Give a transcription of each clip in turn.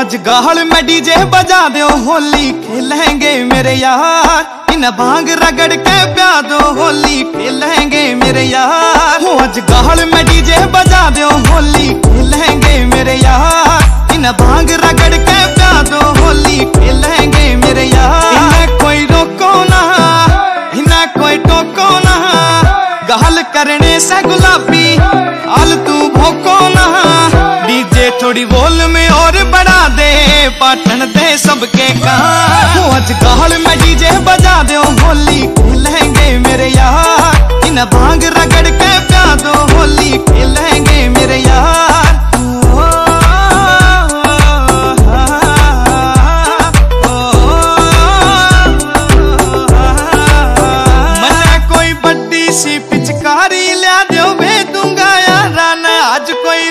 आज गाहल में डीजे बजा दो, होली खेलेंगे मेरे यार। इन भाँग रगड़ के प्या दो, होली खेलेंगे मेरे यार। आज गाहल में डीजे बजा दो, होली खेलेंगे मेरे यार। इन भाँग रगड़ के प्या दो, होली खेलेंगे मेरे यार। इन्हें कोई रोको ना, इन्हें कोई टोको ना। गाहल करने से गुलाबी अल तू भोको ना। डीजे थोड़ी बोल में और पाटन दे सबके कहा अज काल में डीजे बजा दो, होली खेलेंगे मेरे यार। इन भाँग रगड़ के प्या दो, होली खेलेंगे मेरे यार। सी पिचकारी लिया दो, भेजूँगा यार आज कोई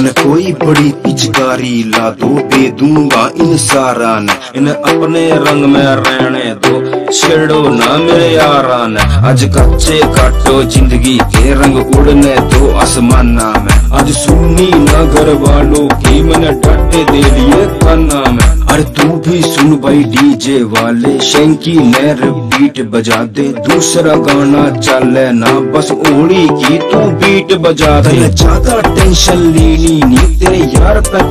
मन कोई बड़ी पिचकारी ला दो दे दूँगा इन सारा ने। इन अपने रंग में रहने दो, छेड़ो ना मेरे यारान आज कच्चे काटो, ज़िंदगी के रंग उड़ने दो आसमाना में। आज सुनी ना घर वालों की मन डांटे दे लिए काना में। अरे तू भी सुन भाई डीजे वाले। शंकी ने बीट बजा दे। दूसरा गाना चल ना, बस ओडी की तू बीट बजा दे। ज़्यादा टेंशन लेनी नहीं, तेरे यार पे